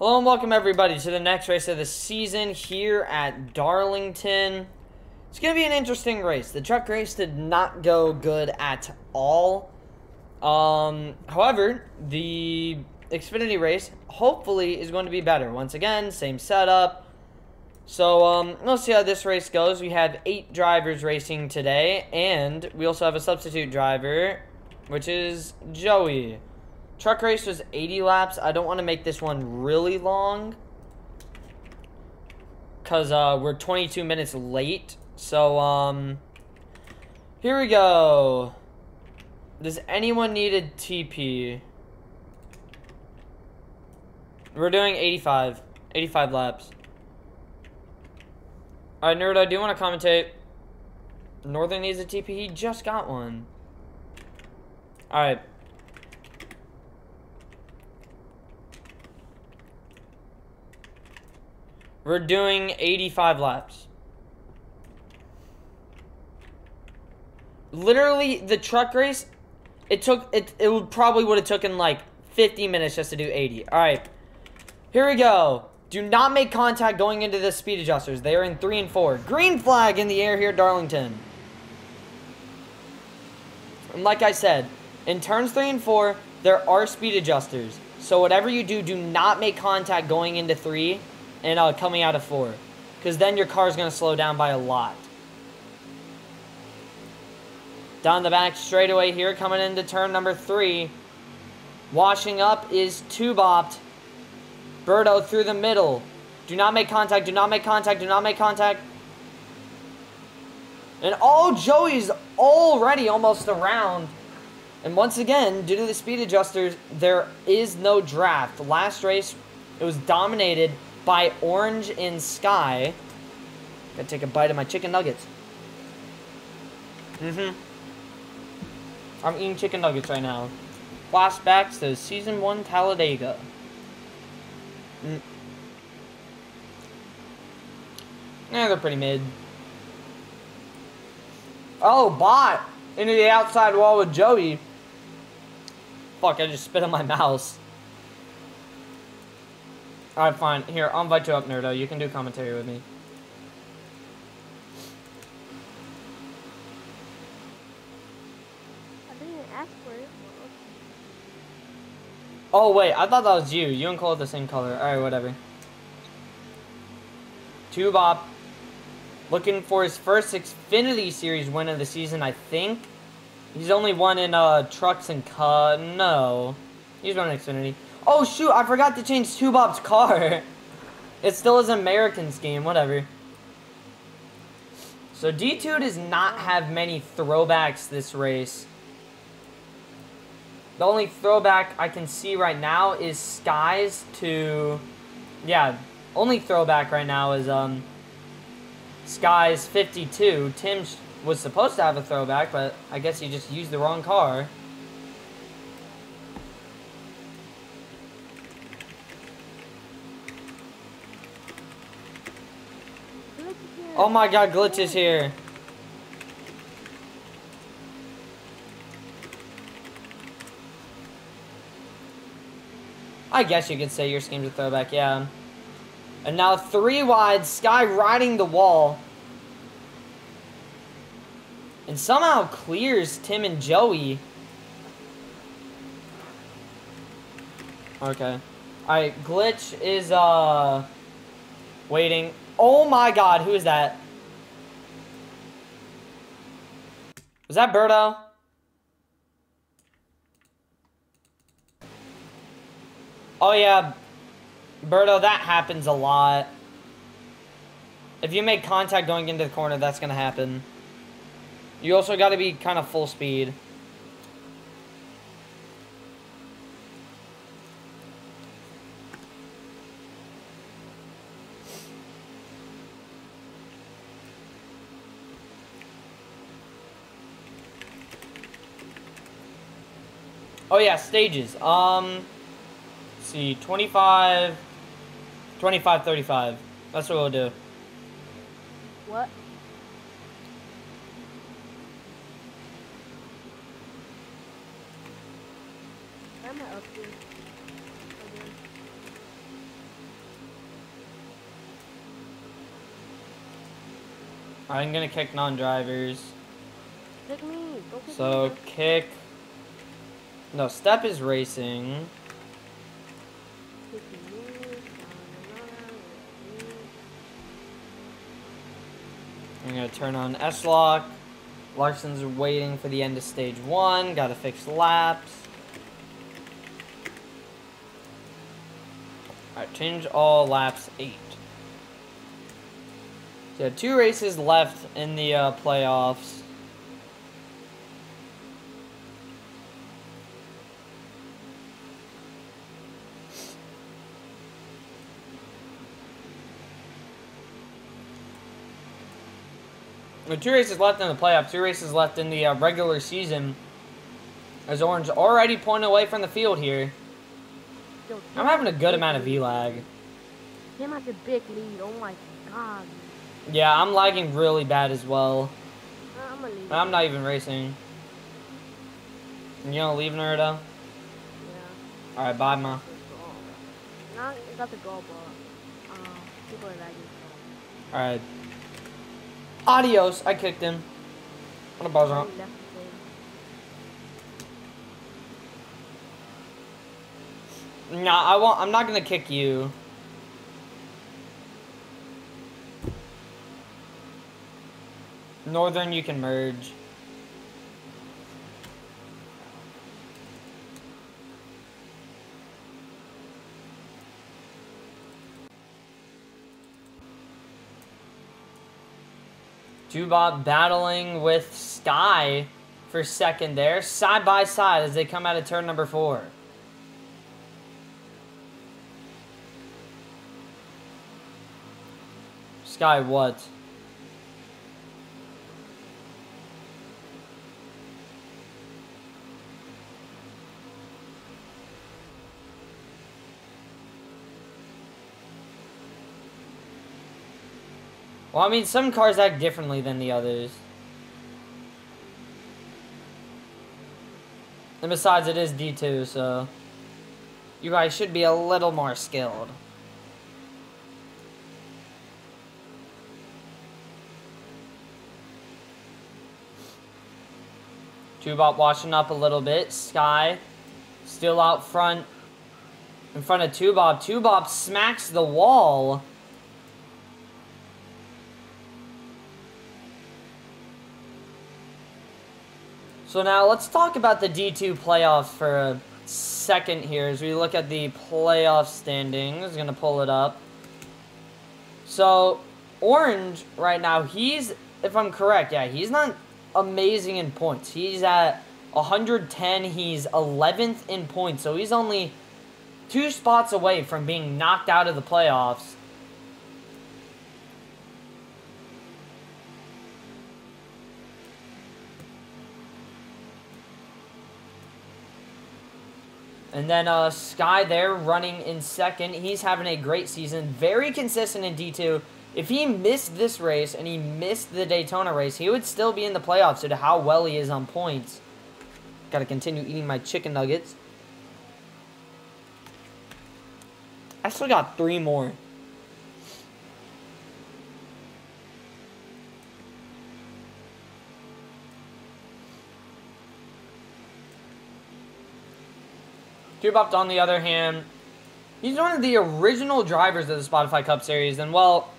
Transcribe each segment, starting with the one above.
Hello and welcome everybody to the next race of the season here at Darlington. It's going to be an interesting race. The truck race did not go good at all. Um, however, the Xfinity race hopefully is going to be better. Once again, same setup. So um, we'll see how this race goes. We have eight drivers racing today, and we also have a substitute driver, which is Joey. Truck race was 80 laps. I don't want to make this one really long. Because uh, we're 22 minutes late. So, um... Here we go. Does anyone need a TP? We're doing 85. 85 laps. Alright, Nerd, I do want to commentate. Northern needs a TP. He just got one. Alright. We're doing 85 laps. Literally, the truck race, it took, it, it would probably would have taken like 50 minutes just to do 80. All right, here we go. Do not make contact going into the speed adjusters. They are in three and four. Green flag in the air here, Darlington. And like I said, in turns three and four, there are speed adjusters. So whatever you do, do not make contact going into three and uh, coming out of four. Because then your car is going to slow down by a lot. Down the back straightaway here, coming into turn number three. Washing up is Tubop. Birdo through the middle. Do not make contact, do not make contact, do not make contact. And oh, Joey's already almost around. And once again, due to the speed adjusters, there is no draft. Last race, it was dominated by Orange in Sky. Gotta take a bite of my chicken nuggets. Mm-hmm. I'm eating chicken nuggets right now. Flashbacks to Season 1 Talladega. Mm. Yeah, they're pretty mid. Oh, bot! Into the outside wall with Joey. Fuck, I just spit on my mouse. Alright, fine. Here, I'll invite you up, Nerdo. You can do commentary with me. I didn't ask for it. Oh, wait. I thought that was you. You and Cole are the same color. Alright, whatever. Tubop. Looking for his first Xfinity Series win of the season, I think. He's only won in uh, trucks and cut. No. He's running Xfinity. Oh, shoot, I forgot to change Tubop's car. It still is an American scheme, whatever. So D2 does not have many throwbacks this race. The only throwback I can see right now is Skies to... Yeah, only throwback right now is um Skies 52. Tim was supposed to have a throwback, but I guess he just used the wrong car. Oh my god, Glitch is here. I guess you could say your scheme's a throwback, yeah. And now three wide, Sky riding the wall. And somehow clears Tim and Joey. Okay. Alright, Glitch is, uh, waiting. Oh my god, who is that? Was that Birdo? Oh yeah, Birdo, that happens a lot. If you make contact going into the corner, that's going to happen. You also got to be kind of full speed. Oh yeah, stages. Um, see, 25, 25, 35. That's what we'll do. What? I'm up here. I'm gonna kick non-drivers. Kick me. Go so me. kick no, step is racing. I'm gonna turn on S lock. Larson's waiting for the end of stage one. Gotta fix laps. Alright, change all laps eight. So two races left in the uh, playoffs. With two races left in the playoffs, two races left in the uh, regular season. As Orange already pointed away from the field here. I'm having a good amount of lead. V lag. Tim has a big lead. Oh my god. Yeah, I'm lagging really bad as well. I'm. I'm not even racing. You gonna leave Naruto? Yeah. Alright, bye, ma. Now got the goal, but um, people are lagging. Alright. Adios. I kicked him. What a the game. Nah, I won't. I'm not gonna kick you. Northern, you can merge. Jubot battling with Sky for second there, side by side as they come out of turn number four. Sky, what? Well, I mean, some cars act differently than the others. And besides, it is D2, so... You guys should be a little more skilled. Tubop washing up a little bit. Sky still out front in front of Tubop. Tubop smacks the wall. So now let's talk about the D2 playoffs for a second here as we look at the playoff standings. Gonna pull it up. So Orange right now, he's if I'm correct, yeah, he's not amazing in points. He's at 110. He's 11th in points, so he's only two spots away from being knocked out of the playoffs. And then uh, Sky there running in second. He's having a great season. Very consistent in D2. If he missed this race and he missed the Daytona race, he would still be in the playoffs due to how well he is on points. Gotta continue eating my chicken nuggets. I still got three more. Tubop, on the other hand, he's one of the original drivers of the Spotify Cup Series, and well,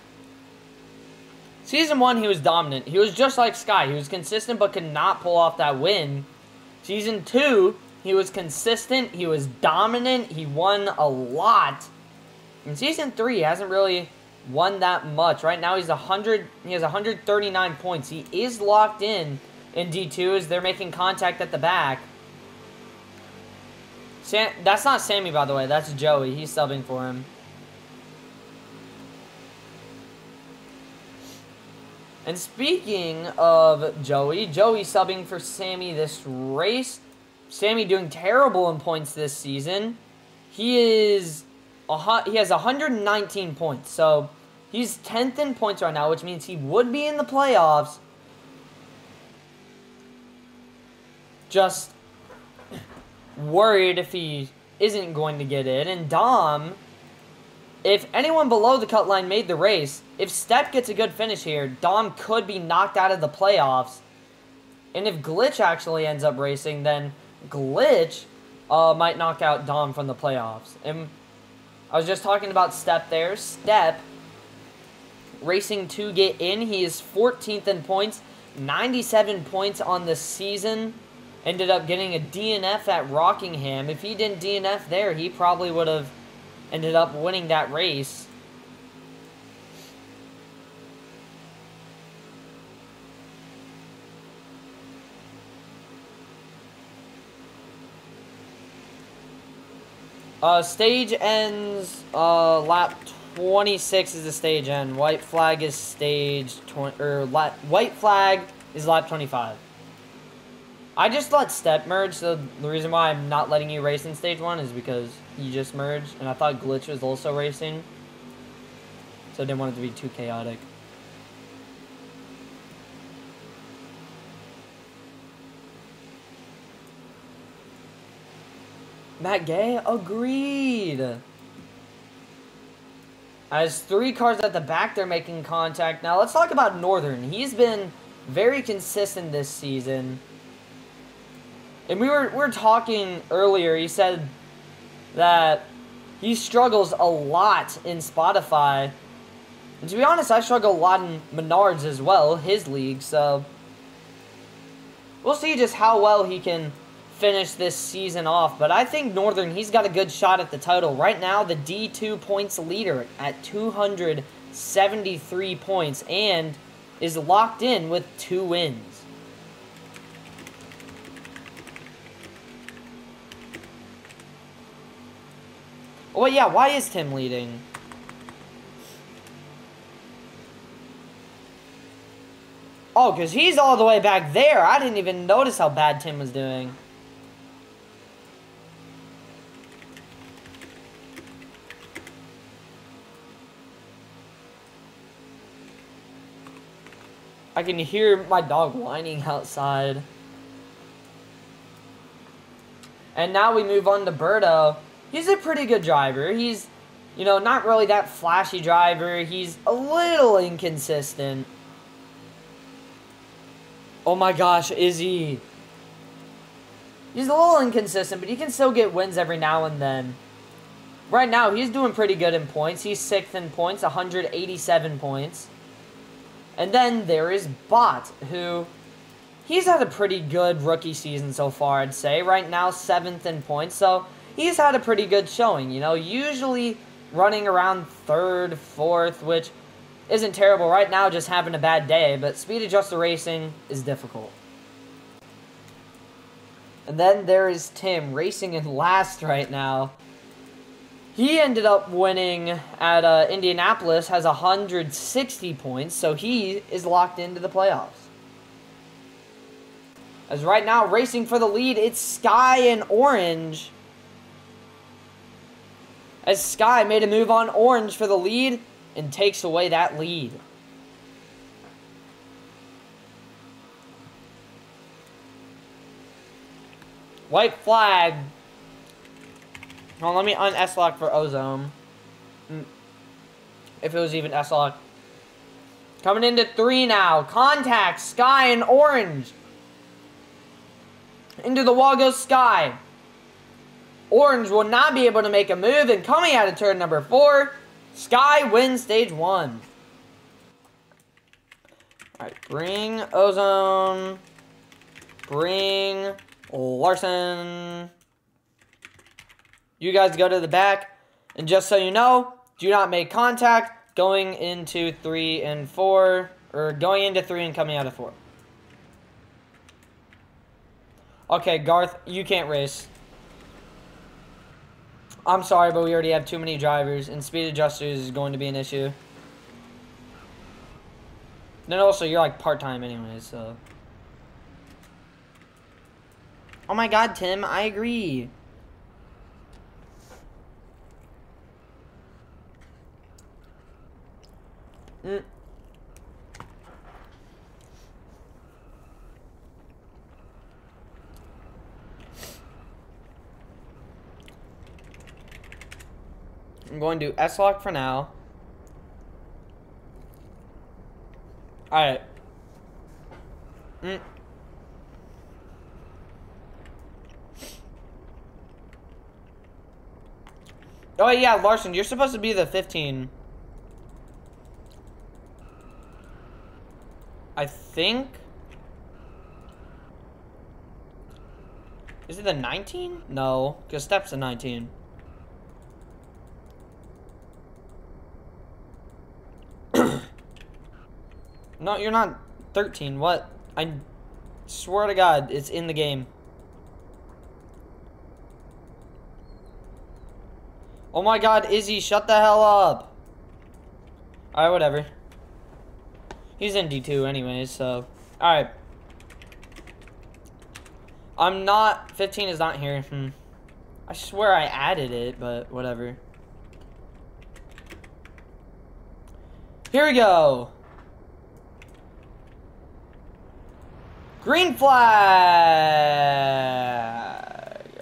season one he was dominant. He was just like Sky. He was consistent, but could not pull off that win. Season two, he was consistent. He was dominant. He won a lot. In season three, he hasn't really won that much. Right now, he's 100. He has 139 points. He is locked in in D2 as they're making contact at the back. Sam, that's not Sammy, by the way. That's Joey. He's subbing for him. And speaking of Joey, Joey subbing for Sammy this race. Sammy doing terrible in points this season. He is a hu- he has 119 points. So he's 10th in points right now, which means he would be in the playoffs. Just worried if he isn't going to get in. And Dom if anyone below the cut line made the race, if Step gets a good finish here, Dom could be knocked out of the playoffs. And if Glitch actually ends up racing, then Glitch uh, might knock out Dom from the playoffs. And I was just talking about Step there. Step racing to get in. He is 14th in points, 97 points on the season. Ended up getting a DNF at Rockingham. If he didn't DNF there, he probably would have ended up winning that race. Uh, stage ends, uh, lap 26 is the stage end. White flag is stage 20, or lap, white flag is lap 25. I just let step merge, so the reason why I'm not letting you race in stage one is because you just merged, and I thought Glitch was also racing. So I didn't want it to be too chaotic. Matt Gay agreed. As three cars at the back, they're making contact. Now, let's talk about Northern. He's been very consistent this season. And we were, we were talking earlier. He said that he struggles a lot in Spotify. And to be honest, I struggle a lot in Menards as well, his league. So we'll see just how well he can finish this season off. But I think Northern, he's got a good shot at the title. Right now, the D2 points leader at 273 points and is locked in with two wins. Oh, yeah, why is Tim leading? Oh, because he's all the way back there. I didn't even notice how bad Tim was doing. I can hear my dog whining outside. And now we move on to Berto. He's a pretty good driver. He's, you know, not really that flashy driver. He's a little inconsistent. Oh my gosh, he? He's a little inconsistent, but he can still get wins every now and then. Right now, he's doing pretty good in points. He's 6th in points, 187 points. And then there is Bot, who he's had a pretty good rookie season so far, I'd say. Right now, seventh in points, so he's had a pretty good showing. You know, usually running around third, fourth, which isn't terrible. Right now, just having a bad day, but speed adjuster racing is difficult. And then there is Tim racing in last right now. He ended up winning at uh, Indianapolis, has 160 points, so he is locked into the playoffs. As right now, racing for the lead, it's Sky and Orange. As Sky made a move on Orange for the lead and takes away that lead. White flag on, let me un-S-lock for Ozone. Hmm. If it was even S-lock. Coming into three now. Contact, Sky, and Orange. Into the wall goes Sky. Orange will not be able to make a move, and coming out of turn number four, Sky wins stage one. Alright, bring Ozone. Bring Larson. You guys go to the back. And just so you know, do not make contact going into three and four, or going into three and coming out of four. Okay, Garth, you can't race. I'm sorry, but we already have too many drivers, and speed adjusters is going to be an issue. Then also, you're like part-time anyways, so... Oh my god, Tim, I agree. Mm. I'm going to S-Lock for now. Alright. Mm. Oh yeah, Larson, you're supposed to be the 15. I think. Is it the 19? No, because Step's a 19. No, you're not 13. What? I swear to God, it's in the game. Oh my god, Izzy, shut the hell up. Alright, whatever. He's in D2 anyways, so. Alright. I'm not, 15 is not here. Hmm. I swear I added it, but whatever. Here we go. Green flag.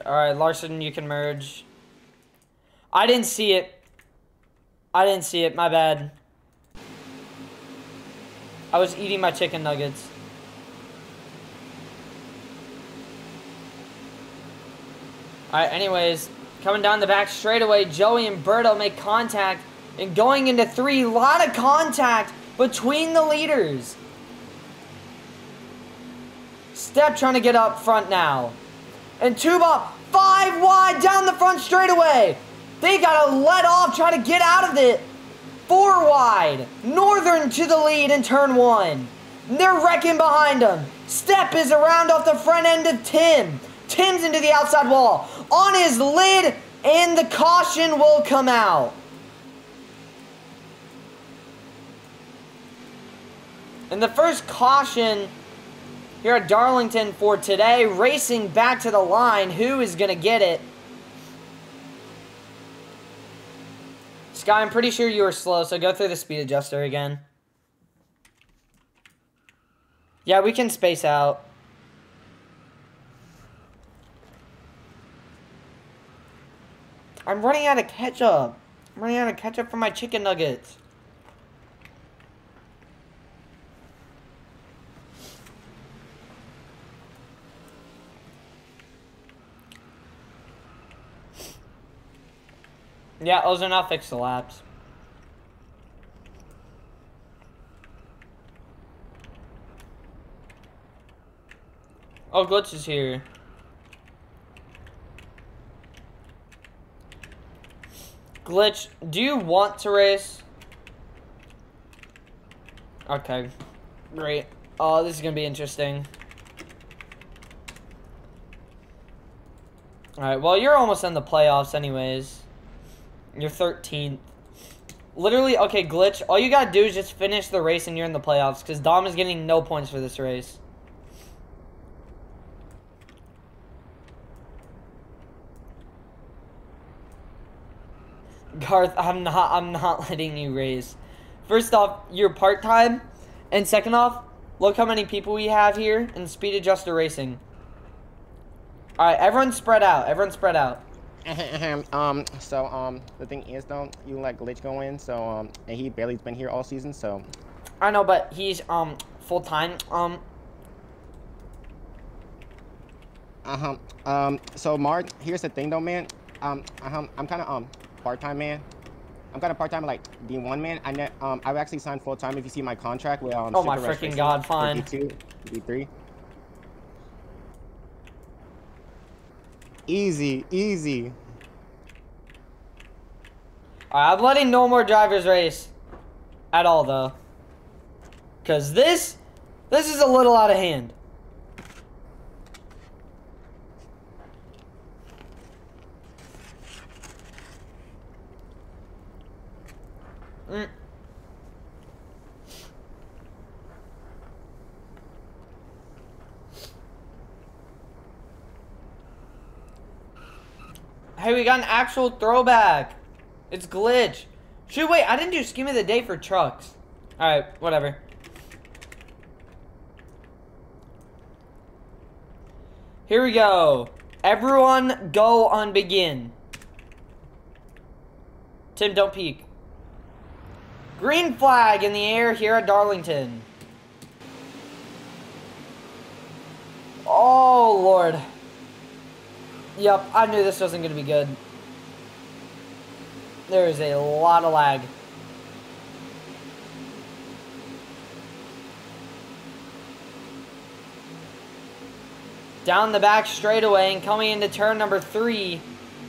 All right, Larson, you can merge. I didn't see it. I didn't see it. My bad. I was eating my chicken nuggets. Alright, anyways, coming down the back straightaway, Joey and Berto make contact. And going into three, a lot of contact between the leaders. Step trying to get up front now. And Tuba, five wide down the front straightaway. They got to let off, try to get out of it. Four wide. Northern to the lead in turn one. They're wrecking behind them. Step is around off the front end of Tim. Tim's into the outside wall. On his lid, and the caution will come out. And the first caution here at Darlington for today, racing back to the line. Who is going to get it? Sky, I'm pretty sure you were slow, so go through the speed adjuster again. Yeah, we can space out. I'm running out of ketchup. I'm running out of ketchup for my chicken nuggets. Yeah, those are not fixed laps. Oh, Glitch is here. Glitch, do you want to race? Okay. Great. Oh, this is going to be interesting. Alright, well, you're almost in the playoffs anyways. You're 13th. Literally, okay, Glitch, all you gotta do is just finish the race and you're in the playoffs, because Dom is getting no points for this race. Garth, I'm not, I'm not letting you race. First off, you're part-time, and second off, look how many people we have here in Speed Adjuster Racing. Alright, everyone spread out, everyone spread out. um, so, um, the thing is, though, you let Glitch go in, so, um, and he barely's been here all season, so. I know, but he's, um, full-time, um. Uh-huh, um, so, Mark, here's the thing, though, man, um, uh -huh, I'm kind of, um, part-time, man. I'm kind of part-time, like, D1, man. I net, um, I've actually signed full-time, if you see my contract with, um, Oh, my freaking god, fine. D2, D3. Easy, easy. I'm letting no more drivers race. At all, though. Because this, this is a little out of hand. Hey, we got an actual throwback. It's glitch. Shoot, wait, I didn't do scheme of the day for trucks. Alright, whatever. Here we go. Everyone go on begin. Tim, don't peek. Green flag in the air here at Darlington. Oh, Lord. Yep, I knew this wasn't going to be good. There is a lot of lag. Down the back straightaway and coming into turn number three.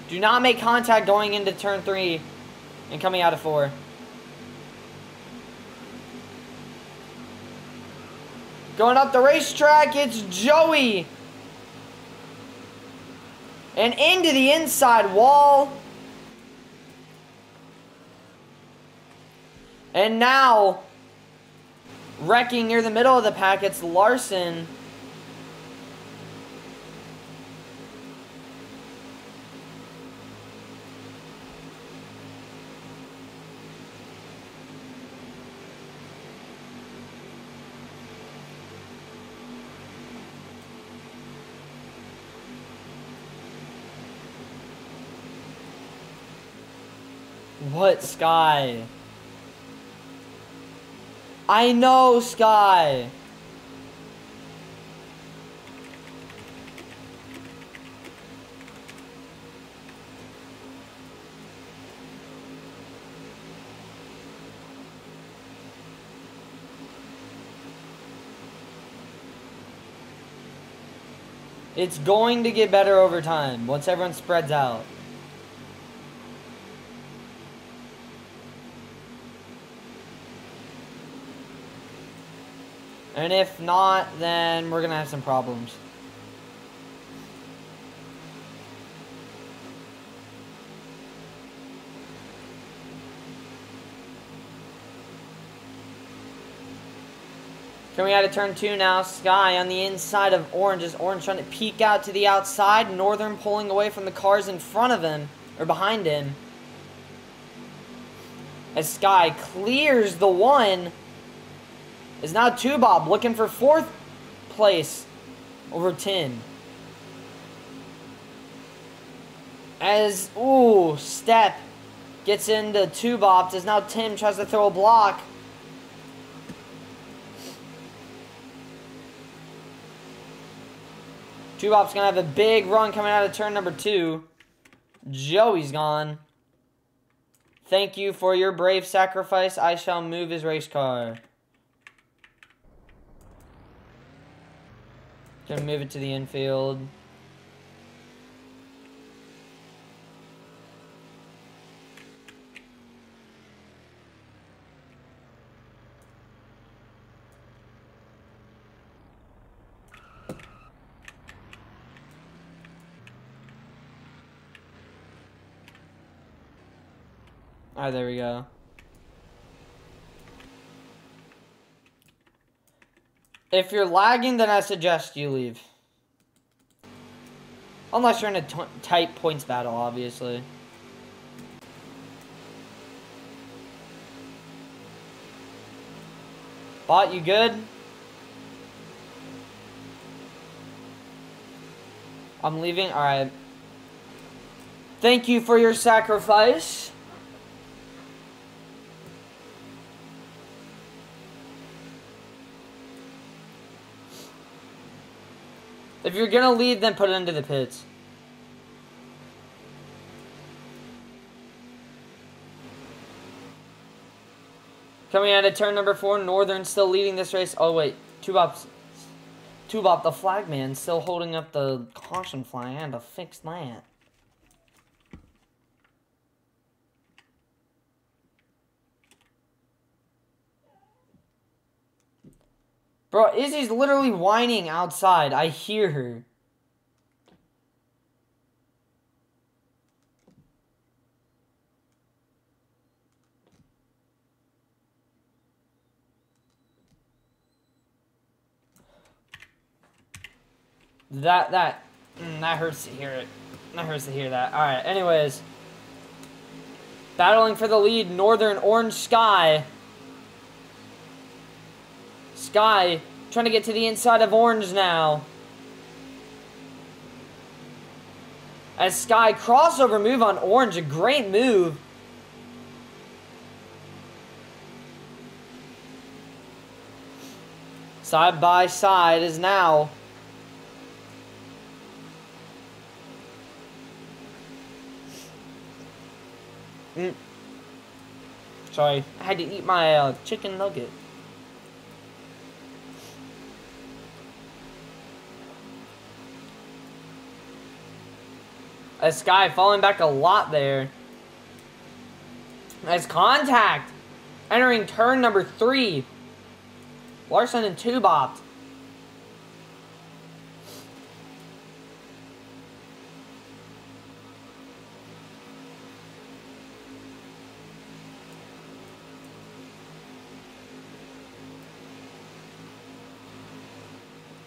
Do not make contact going into turn three and coming out of four. Going up the racetrack, it's Joey. And into the inside wall. And now, wrecking near the middle of the pack, it's Larson. What Sky? I know Sky. It's going to get better over time once everyone spreads out. And if not, then we're going to have some problems. Coming out of turn two now, Sky on the inside of Orange Is Orange trying to peek out to the outside. Northern pulling away from the cars in front of him, or behind him. As Sky clears the one is now Tubop looking for fourth place over 10. As, ooh, Step gets into Tubop. As now Tim tries to throw a block. Tubop's going to have a big run coming out of turn number two. Joey's gone. Thank you for your brave sacrifice. I shall move his race car. Gonna move it to the infield. Alright, there we go. If you're lagging, then I suggest you leave. Unless you're in a tight points battle, obviously. Bot, you good? I'm leaving? Alright. Thank you for your sacrifice. If you're gonna leave, then put it into the pits. Coming out of turn number four, Northern still leading this race. Oh wait, Tubop, Tubop, the flagman, still holding up the caution flag I and to fix that. Bro, Izzy's literally whining outside. I hear her. That, that, mm, that hurts to hear it. That hurts to hear that. Alright, anyways. Battling for the lead, Northern Orange Sky. Sky, trying to get to the inside of Orange now. As Sky crossover move on Orange, a great move. Side by side is now. Mm. Sorry, I had to eat my uh, chicken nugget. This guy falling back a lot there. As contact. Entering turn number three. Larson and two.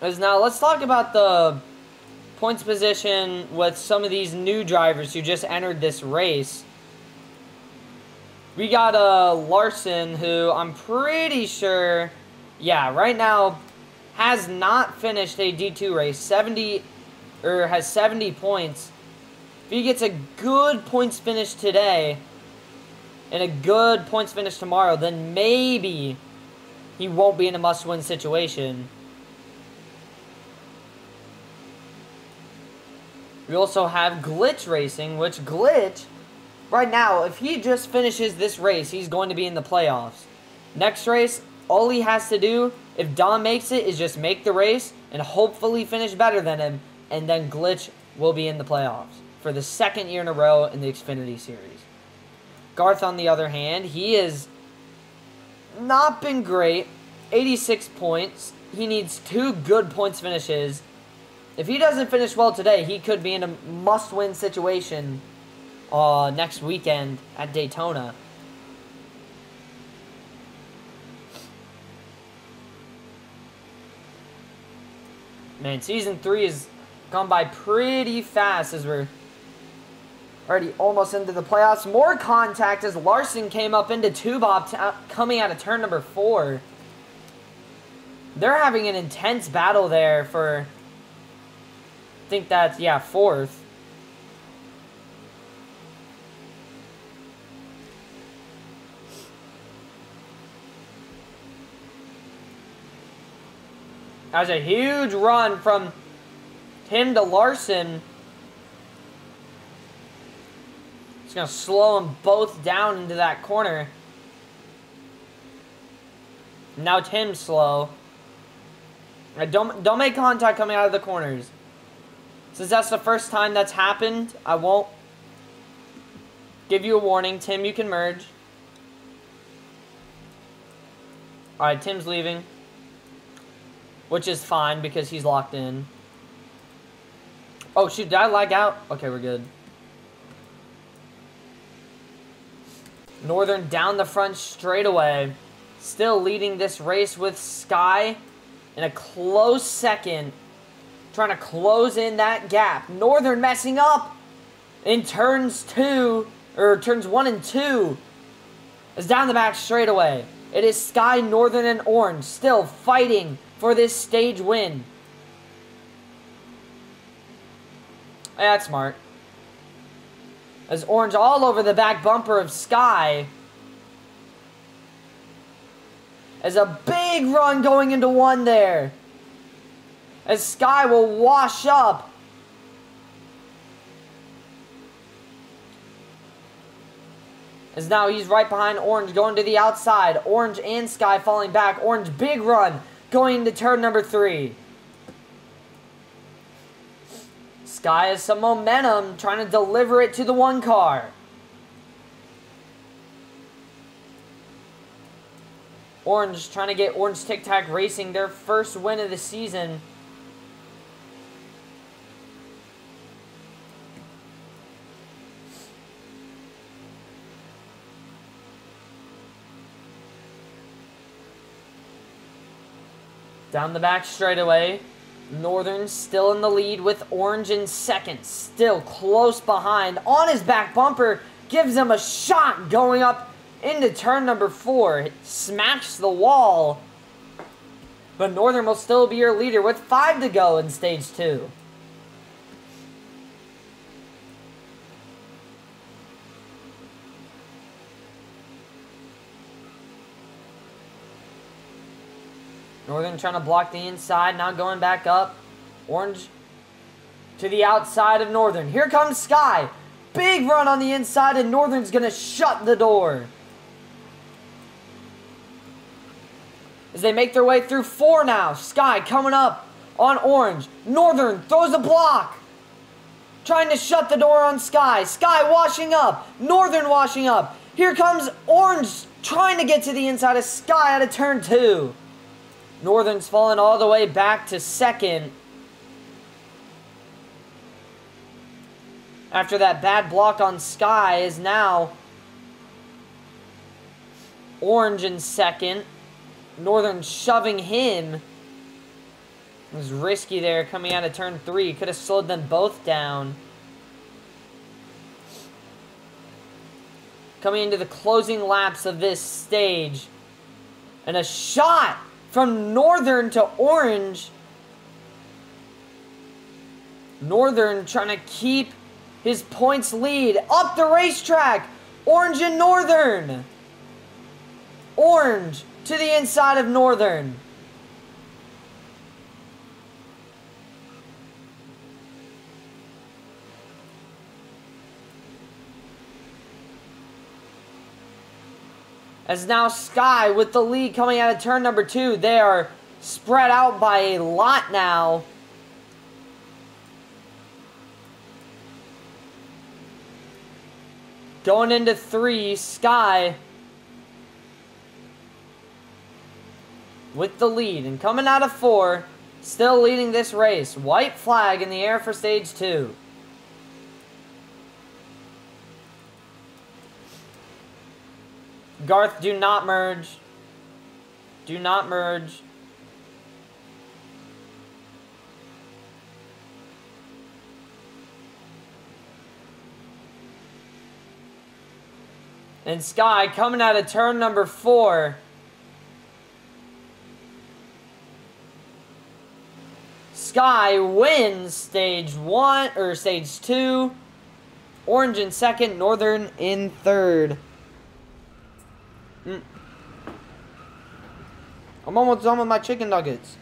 As now, let's talk about the points position with some of these new drivers who just entered this race. We got uh, Larson, who I'm pretty sure, yeah, right now has not finished a D2 race. 70, or has 70 points. If he gets a good points finish today, and a good points finish tomorrow, then maybe he won't be in a must-win situation. We also have Glitch Racing, which Glitch, right now, if he just finishes this race, he's going to be in the playoffs. Next race, all he has to do, if Dom makes it, is just make the race and hopefully finish better than him, and then Glitch will be in the playoffs for the second year in a row in the Xfinity Series. Garth, on the other hand, he has not been great. 86 points. He needs two good points finishes if he doesn't finish well today, he could be in a must-win situation uh, next weekend at Daytona. Man, season three has gone by pretty fast as we're already almost into the playoffs. More contact as Larson came up into Tubop uh, coming out of turn number four. They're having an intense battle there for think that's, yeah, fourth. That was a huge run from Tim to Larson. It's going to slow them both down into that corner. Now Tim's slow. Don't, don't make contact coming out of the corners. Since that's the first time that's happened, I won't give you a warning. Tim, you can merge. Alright, Tim's leaving. Which is fine because he's locked in. Oh, shoot, did I lag out? Okay, we're good. Northern down the front straightaway. Still leading this race with Sky in a close second trying to close in that gap. Northern messing up in turns two, or turns one and two. Is down the back straightaway. It is Sky, Northern, and Orange still fighting for this stage win. Yeah, that's smart. As Orange all over the back bumper of Sky. As a big run going into one there as Sky will wash up. As now he's right behind Orange going to the outside. Orange and Sky falling back. Orange big run going into turn number three. Sky has some momentum trying to deliver it to the one car. Orange trying to get Orange Tic Tac Racing their first win of the season. Down the back straightaway. Northern still in the lead with Orange in second. Still close behind. On his back bumper. Gives him a shot going up into turn number four. It smacks the wall. But Northern will still be your leader with five to go in stage two. Northern trying to block the inside, now going back up. Orange to the outside of Northern. Here comes Sky. Big run on the inside, and Northern's going to shut the door. As they make their way through four now. Sky coming up on Orange. Northern throws a block. Trying to shut the door on Sky. Sky washing up. Northern washing up. Here comes Orange trying to get to the inside of Sky out of turn two. Northern's fallen all the way back to second. after that bad block on Sky is now Orange in second. Northern shoving him. It was risky there coming out of turn three. Could have slowed them both down. Coming into the closing laps of this stage. And a shot from Northern to Orange. Northern trying to keep his points lead up the racetrack. Orange and Northern. Orange to the inside of Northern. As now Sky with the lead coming out of turn number two. They are spread out by a lot now. Going into three, Sky with the lead. And coming out of four, still leading this race. White flag in the air for stage two. Garth, do not merge. Do not merge. And Sky coming out of turn number four. Sky wins stage one or stage two. Orange in second, Northern in third. Mm. I'm almost done with my chicken nuggets.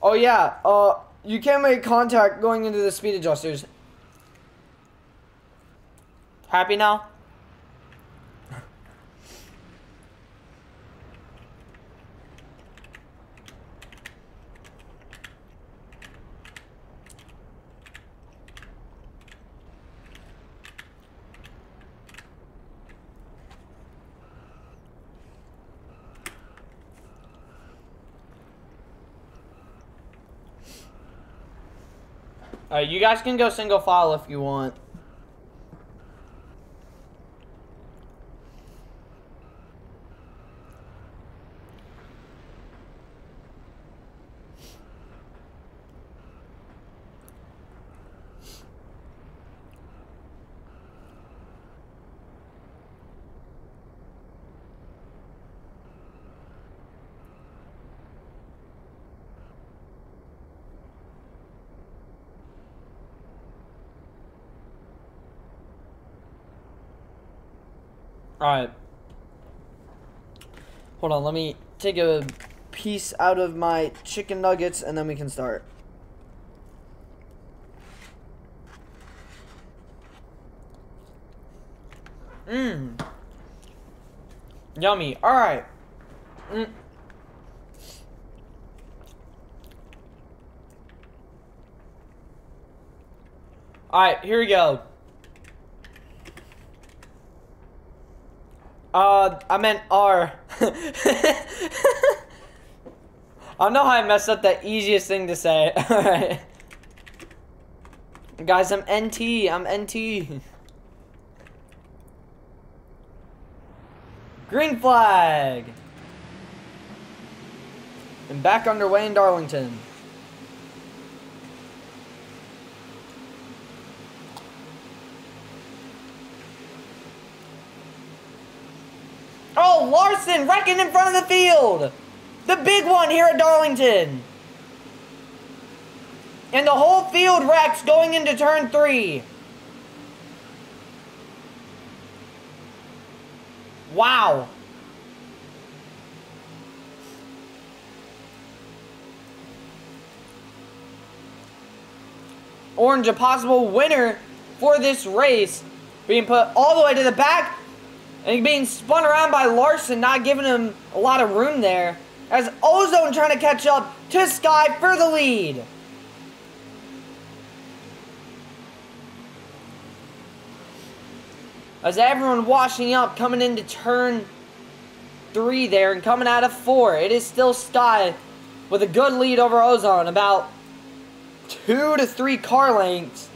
Oh yeah, uh, you can't make contact going into the speed adjusters. Happy now? Alright, you guys can go single file if you want. Alright. Hold on, let me take a piece out of my chicken nuggets and then we can start. Mmm. Yummy. Alright. Mm. Alright, here we go. Uh, I meant R. I know how I messed up that easiest thing to say. Alright. Guys, I'm NT. I'm NT. Green flag. And back underway in Darlington. Oh, wrecking in front of the field. The big one here at Darlington. And the whole field wrecks going into turn three. Wow. Orange, a possible winner for this race, being put all the way to the back and being spun around by Larson, not giving him a lot of room there. As Ozone trying to catch up to Sky for the lead. As everyone washing up, coming into turn three there and coming out of four. It is still Sky with a good lead over Ozone, about two to three car lengths.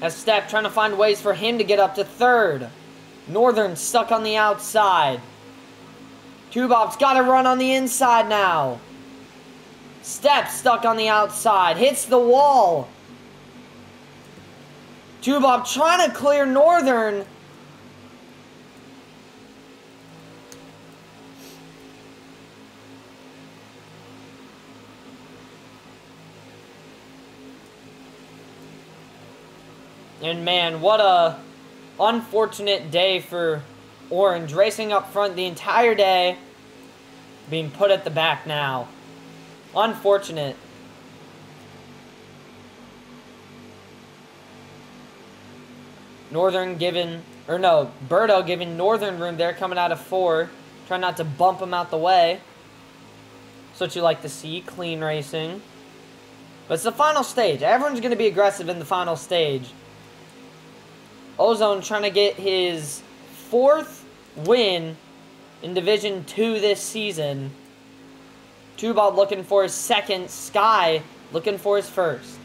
As Step trying to find ways for him to get up to third. Northern stuck on the outside. Tubop's got to run on the inside now. Step stuck on the outside. Hits the wall. Tubob trying to clear Northern. And man, what a unfortunate day for Orange. Racing up front the entire day. Being put at the back now. Unfortunate. Northern given, or no, Berto giving Northern room there coming out of four. Trying not to bump him out the way. That's what you like to see, clean racing. But it's the final stage. Everyone's going to be aggressive in the final stage. Ozone trying to get his fourth win in Division 2 this season. Tubop looking for his second. Sky looking for his first.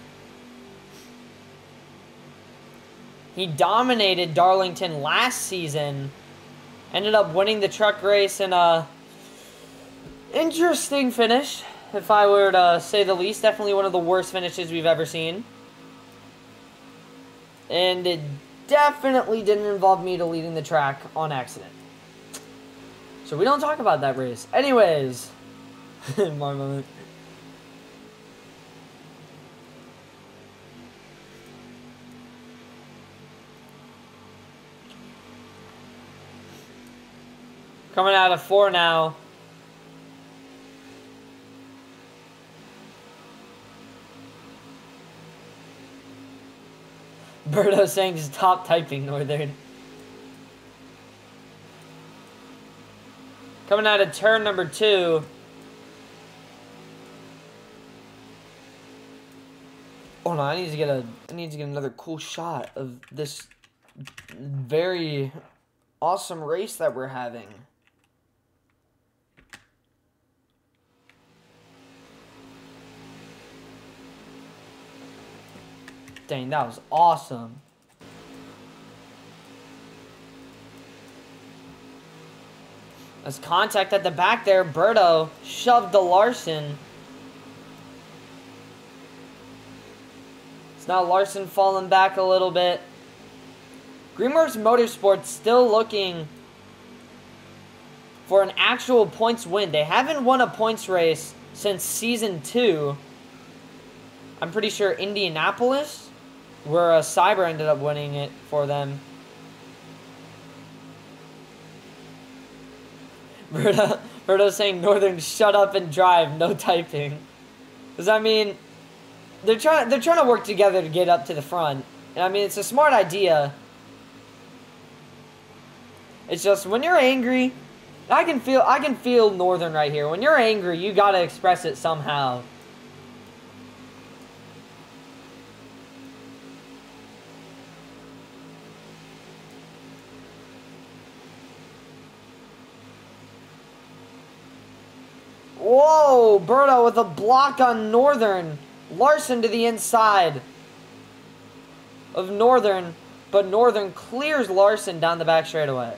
He dominated Darlington last season. Ended up winning the truck race in a interesting finish, if I were to say the least. Definitely one of the worst finishes we've ever seen. And it definitely didn't involve me deleting the track on accident. So we don't talk about that race. Anyways, my moment. Coming out of four now. Berto saying stop typing, Northern. Coming out of turn number two. Hold on, I need to get a I need to get another cool shot of this very awesome race that we're having. Dang, that was awesome. As contact at the back there, Berto shoved the Larson. It's now Larson falling back a little bit. Greenworks Motorsports still looking for an actual points win. They haven't won a points race since season two. I'm pretty sure Indianapolis, where uh, Cyber ended up winning it for them. Berto, Berto saying Northern shut up and drive, no typing. Does that mean they're trying they're trying to work together to get up to the front. And I mean it's a smart idea. It's just when you're angry, I can feel I can feel Northern right here. When you're angry, you gotta express it somehow. Whoa, Berto with a block on Northern. Larson to the inside of Northern, but Northern clears Larson down the back straightaway.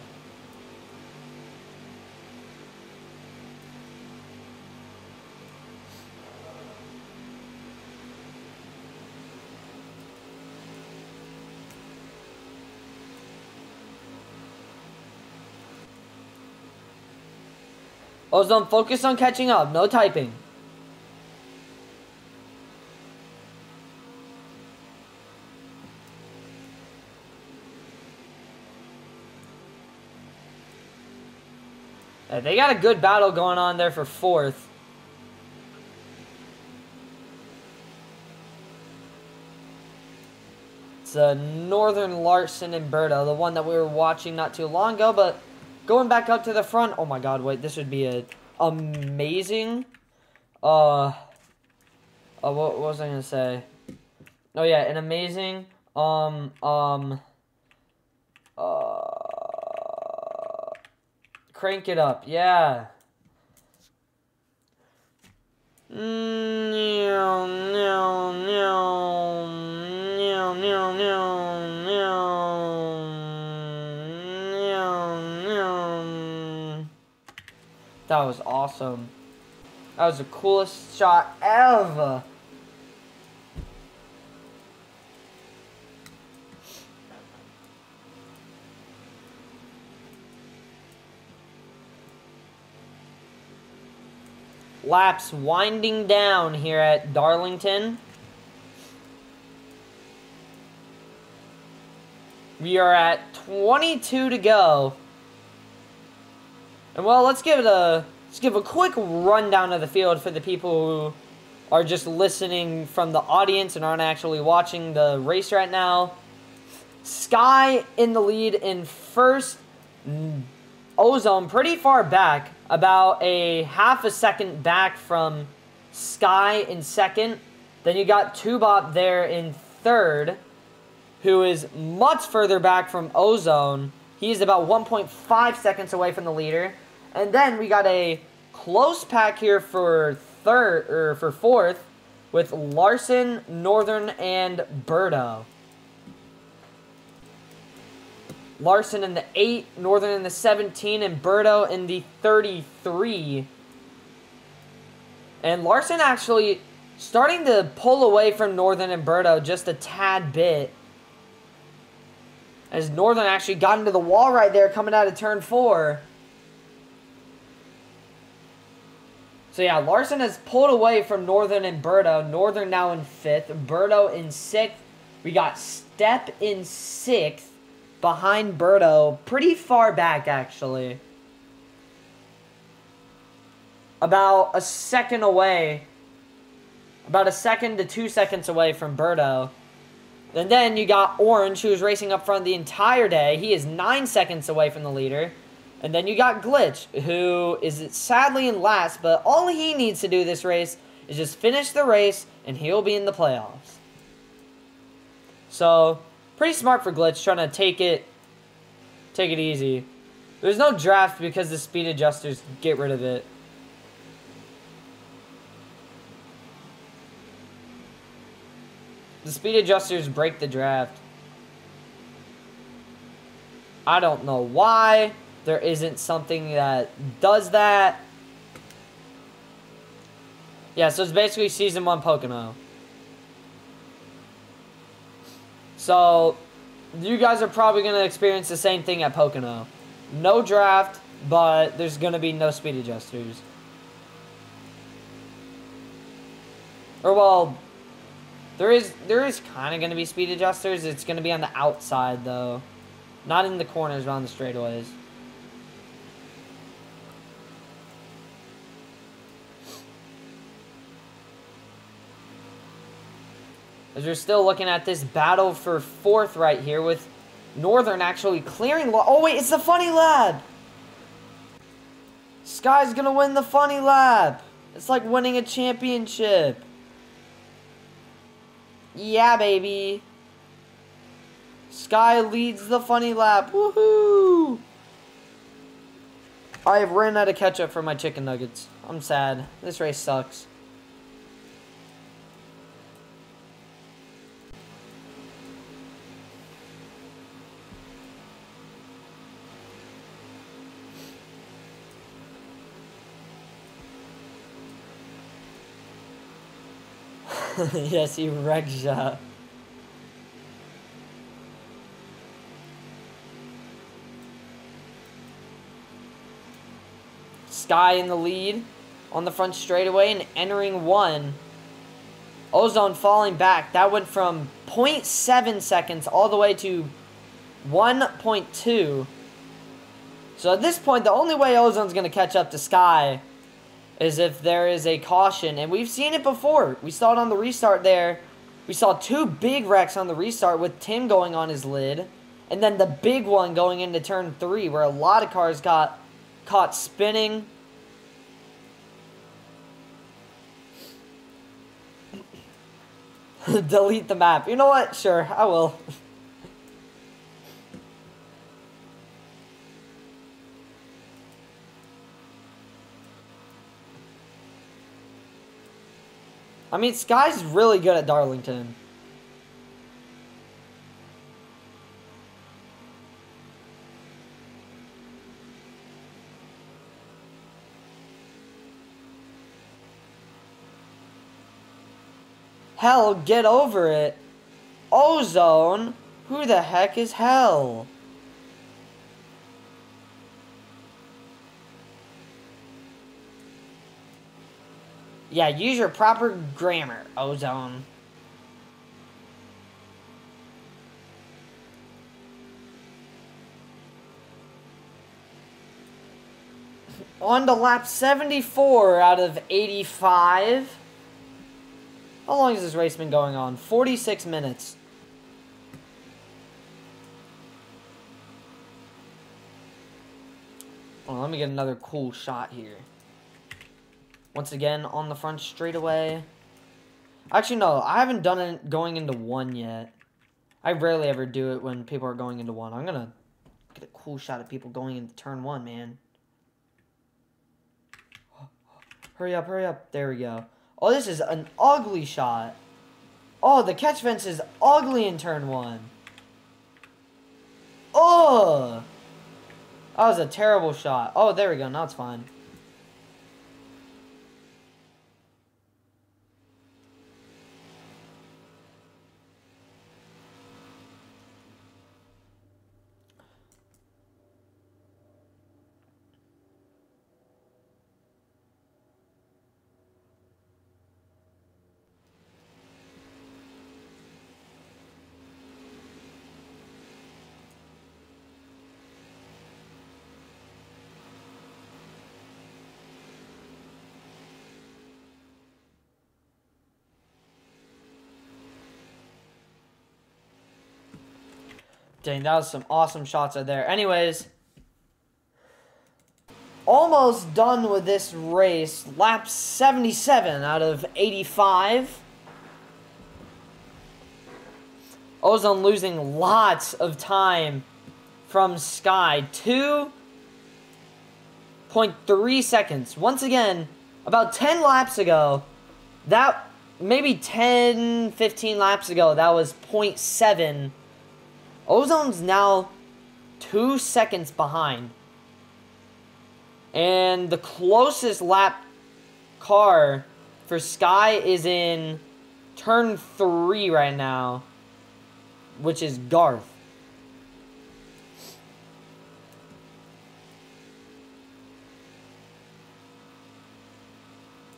Ozone, focus on catching up. No typing. Uh, they got a good battle going on there for fourth. It's uh, Northern Larson and Berto, the one that we were watching not too long ago, but going back up to the front. Oh my god, wait, this would be a amazing. Uh, uh what, was I gonna say? Oh yeah, an amazing. Um, um. Uh, crank it up, yeah. No, no, That was awesome. That was the coolest shot ever. laps winding down here at Darlington. We are at 22 to go. And well, let's give it a let's give a quick rundown of the field for the people who are just listening from the audience and aren't actually watching the race right now. Sky in the lead in first. Ozone pretty far back about a half a second back from Sky in second. Then you got Tubop there in third, who is much further back from Ozone. He is about 1.5 seconds away from the leader. And then we got a close pack here for third or for fourth with Larson, Northern, and Berto. Larson in the 8, Northern in the 17, and Berto in the 33. And Larson actually starting to pull away from Northern and Berto just a tad bit. As Northern actually got into the wall right there coming out of turn 4. So yeah, Larson has pulled away from Northern and Berto. Northern now in 5th. Berto in 6th. We got Step in 6th behind Berto, pretty far back actually. About a second away. About a second to two seconds away from Berto. And then you got Orange, who was racing up front the entire day. He is nine seconds away from the leader. And then you got Glitch, who is sadly in last, but all he needs to do this race is just finish the race, and he'll be in the playoffs. So, Pretty smart for Glitch, trying to take it, take it easy. There's no draft because the speed adjusters get rid of it. The speed adjusters break the draft. I don't know why there isn't something that does that. Yeah, so it's basically Season 1 Pocono. So, you guys are probably going to experience the same thing at Pocono. No draft, but there's going to be no speed adjusters. Or, well, there is there is kind of going to be speed adjusters. It's going to be on the outside, though. Not in the corners, but on the straightaways. As we're still looking at this battle for fourth right here with Northern actually clearing... Oh, wait, it's the Funny Lab! Sky's gonna win the Funny Lab! It's like winning a championship. Yeah, baby. Sky leads the Funny Lab. Woohoo! I have ran out of ketchup for my chicken nuggets. I'm sad. This race sucks. yes, he. Sky in the lead on the front straightaway and entering one. Ozone falling back. That went from 0.7 seconds all the way to 1.2. So at this point, the only way Ozone's going to catch up to Sky is if there is a caution. And we've seen it before. We saw it on the restart there. We saw two big wrecks on the restart with Tim going on his lid. And then the big one going into turn three where a lot of cars got caught spinning. Delete the map. You know what? Sure, I will. I mean, Sky's really good at Darlington. Hell, get over it. Ozone? Who the heck is Hell? Yeah, use your proper grammar, Ozone. On to lap 74 out of 85. How long has this race been going on? 46 minutes. Oh, let me get another cool shot here. Once again, on the front straightaway. Actually, no, I haven't done it going into one yet. I rarely ever do it when people are going into one. I'm gonna get a cool shot of people going into turn one, man. Hurry up, hurry up. There we go. Oh, this is an ugly shot. Oh, the catch fence is ugly in turn one. Oh! That was a terrible shot. Oh, there we go. Now it's fine. Dang, that was some awesome shots right there. Anyways, almost done with this race. Lap 77 out of 85. Ozone losing lots of time from Sky. 2.3 seconds. Once again, about 10 laps ago, that maybe 10, 15 laps ago, that was 0.7 Ozone's now two seconds behind. And the closest lap car for Sky is in turn three right now, which is Garth.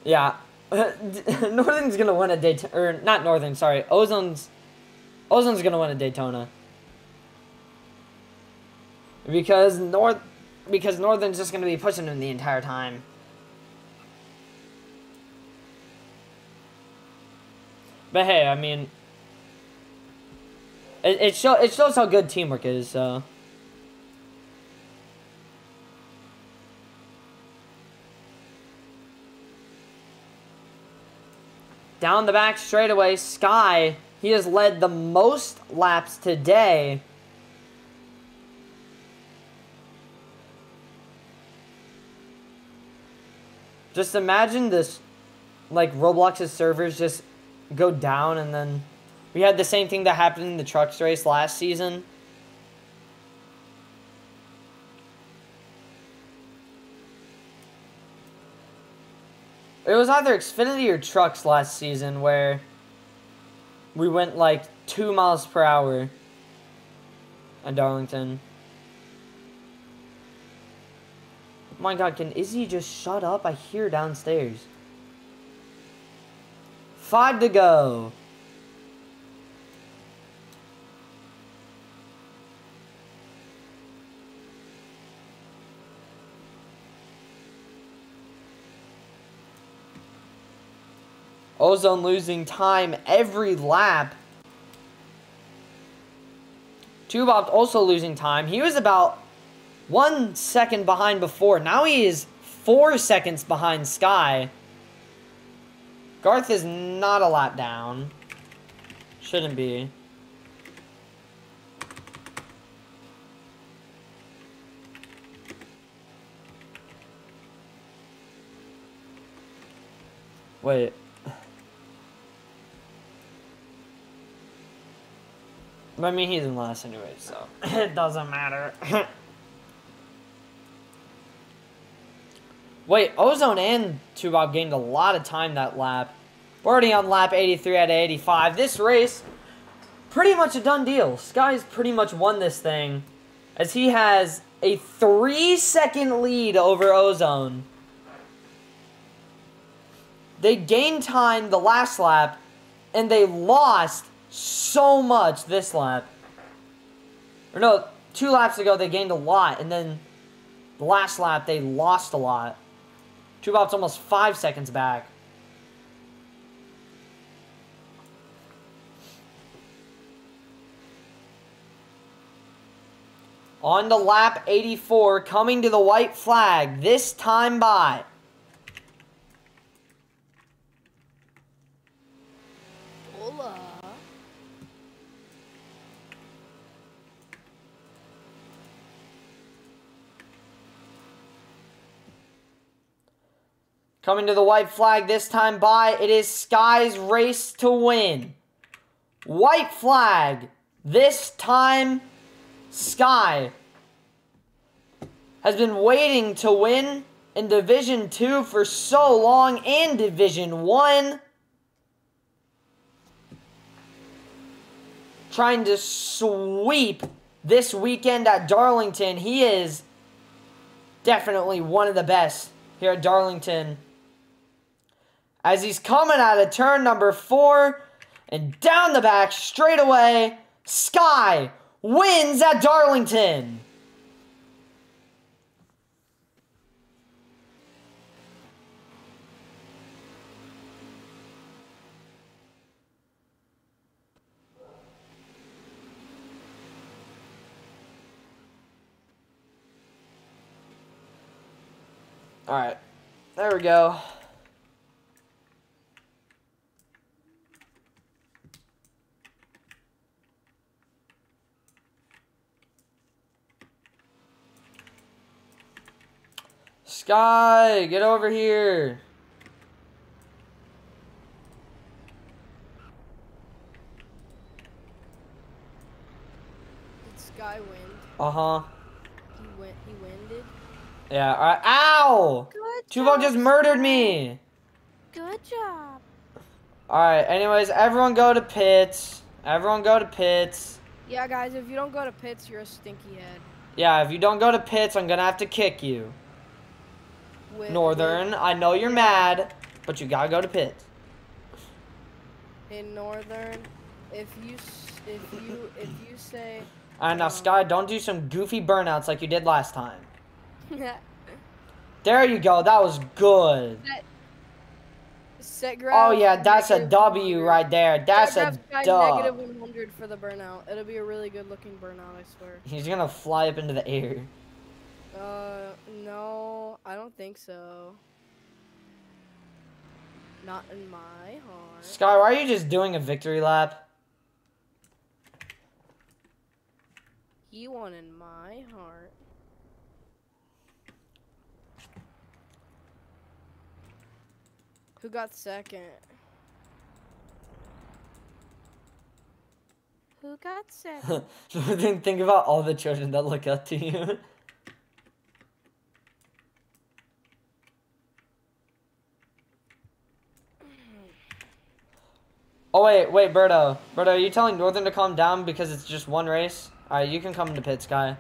Yeah, Northern's gonna win a Daytona, or not Northern, sorry, Ozone's, Ozone's gonna win a Daytona. Because North because Northern's just going to be pushing him the entire time. But hey, I mean, it it, show, it shows how good teamwork is. So. Down the back straightaway, Sky, he has led the most laps today Just imagine this, like Roblox's servers just go down and then we had the same thing that happened in the trucks race last season. It was either Xfinity or trucks last season where we went like two miles per hour at Darlington. Oh my god, can Izzy just shut up? I hear downstairs. Five to go. Ozone losing time every lap. Tubop also losing time. He was about one second behind before. Now he is four seconds behind Sky. Garth is not a lap down. Shouldn't be. Wait. I mean, he's in last anyway, so it doesn't matter. Wait, Ozone and Tubop gained a lot of time that lap. We're already on lap 83 out of 85. This race, pretty much a done deal. Sky's pretty much won this thing, as he has a three-second lead over Ozone. They gained time the last lap, and they lost so much this lap. Or no, two laps ago they gained a lot, and then the last lap they lost a lot. Laps almost five seconds back. On to lap 84, coming to the white flag, this time by. Coming to the white flag this time by, it is Sky's race to win. White flag, this time Sky has been waiting to win in Division 2 for so long and Division 1. Trying to sweep this weekend at Darlington. He is definitely one of the best here at Darlington. As he's coming out of turn number four and down the back straight away, Sky wins at Darlington. All right, there we go. Sky, get over here. Did Sky win? Uh huh. He went. He winded. Yeah. All right. Ow! Good just murdered me. Good job. All right. Anyways, everyone go to pits. Everyone go to pits. Yeah, guys, if you don't go to pits, you're a stinky head. Yeah. If you don't go to pits, I'm gonna have to kick you. With, Northern. I know you're mad, but you gotta go to pits. in Northern, if you if you if you say All right. Now, Um, Sky, don't do some goofy burnouts like you did last time. There you go. That was good. set Oh yeah, that's a W 100. right there. That's a dub. 100 for the burnout. It'll be a really good looking burnout, I swear. He's gonna fly up into the air. Uh, no, I don't think so. Not in my heart. Sky, why are you just doing a victory lap? You won in my heart. Who got second? Who got second? Think about all the children that look up to you. oh wait, wait, Berto. Berto, are you telling Northern to calm down because it's just one race? Alright, you can come to pit, Sky.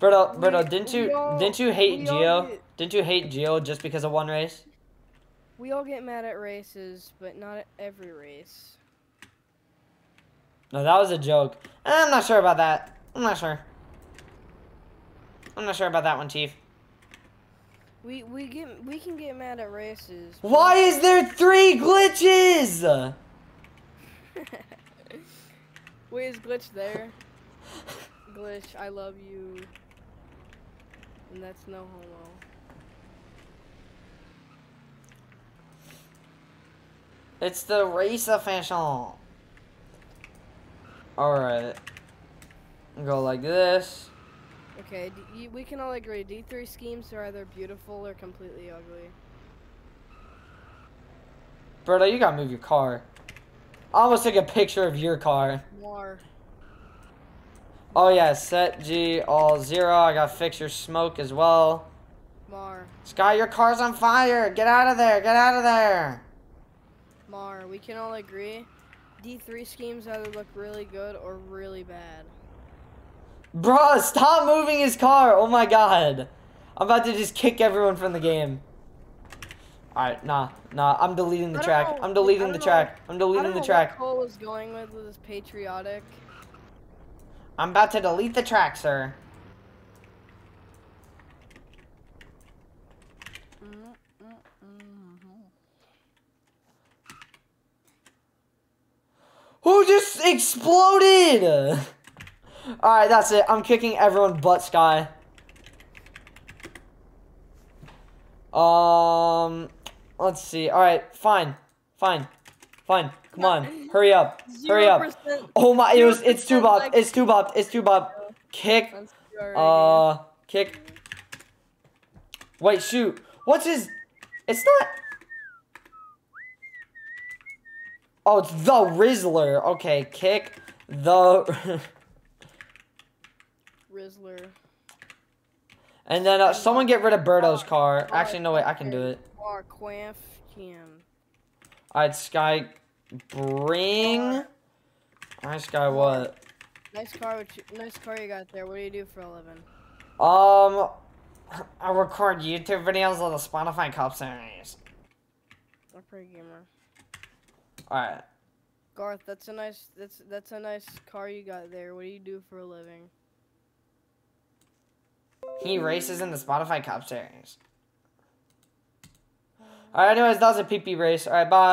Berto, Berto, didn't you all- didn't you hate Geo? get- Didn't you hate Geo just because of one race? We all get mad at races, but not at every race. No, that was a joke. I'm not sure about that. I'm not sure. I'm not sure about that one, Chief. We we get we can get mad at races. Why is there three glitches? Wait, is glitch there? glitch, I love you. And that's no homo. It's the race official. Alright. Go like this. Okay, you, we can all agree D3 schemes are either beautiful or completely ugly. Berto, you gotta move your car. I almost took a picture of your car. More. Oh yeah, set G all zero. I gotta fix your smoke as well. Mar. Sky, your car's on fire. Get out of there. Get out of there. Mar. We can all agree D3 schemes either look really good or really bad. Bruh, stop moving his car. Oh my god. I'm about to just kick everyone from the game. Alright, nah, nah. I'm deleting the track. know, I'm deleting the track. I'm I deleting don't the know track. Cole was going with this patriotic. I'm about to delete the track, sir. Who just exploded? Alright, that's it. I'm kicking everyone but Sky. Um, let's see. Alright, fine. Fine. Fine. Come on. Hurry up. Hurry up. Oh my, it was, it's 0% two bob. It's two bob. It's two bob. Kick. Let's do our Uh, kick. Wait, shoot. What's his? It's not. Oh, it's the Rizzler. Okay, kick the. Rizzler. and then uh, someone get rid of Berto's car. Actually, no wait, I can do it. Mar Quaff Cam. Alright, Sky, bring. Alright, Sky, what? Nice car, what you, nice car you got there. What do you do for a living? Um, I record YouTube videos on the Spotify Cup series. I'm a pretty gamer. Alright. Garth, that's a nice that's that's a nice car you got there. What do you do for a living? He races in the Spotify Cup series. Alright, anyways, that was a PP race. Alright, bye.